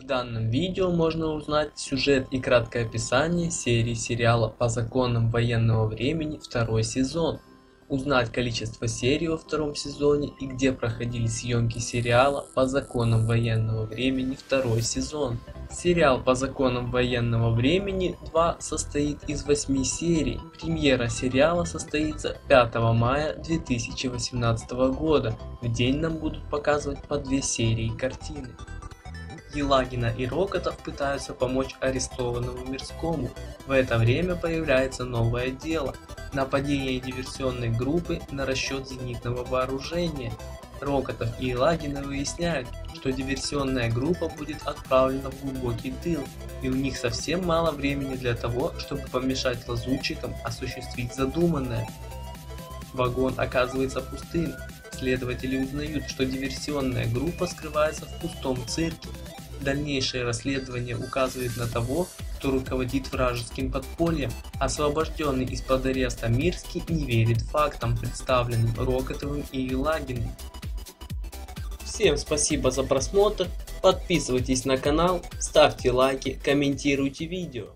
В данном видео можно узнать сюжет и краткое описание серии сериала «По законам военного времени» второй сезон, узнать количество серий во втором сезоне и где проходили съемки сериала «По законам военного времени» второй сезон. Сериал «По законам военного времени 2» состоит из 8 серий. Премьера сериала состоится 5 мая 2018 года. В день нам будут показывать по 2 серии картины. Елагина и Рокотов пытаются помочь арестованному Мирскому. В это время появляется новое дело – нападение диверсионной группы на расчет зенитного вооружения. Рокотов и Елагина выясняют, что диверсионная группа будет отправлена в глубокий тыл, и у них совсем мало времени для того, чтобы помешать лазутчикам осуществить задуманное. Вагон оказывается пустым. Следователи узнают, что диверсионная группа скрывается в пустом цирке, Дальнейшее расследование указывает на того, кто руководит вражеским подпольем. Освобожденный из-под ареста Мирский не верит фактам, представленным Рокотовым и Елагиным. Всем спасибо за просмотр, подписывайтесь на канал, ставьте лайки, комментируйте видео.